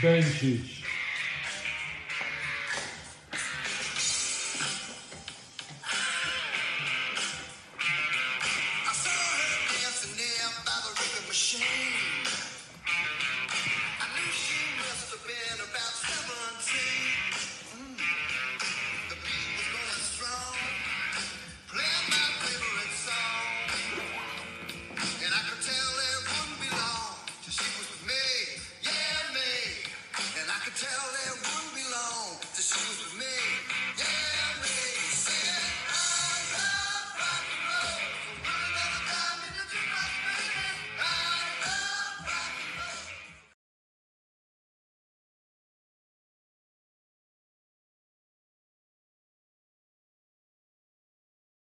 Sędzić. tell them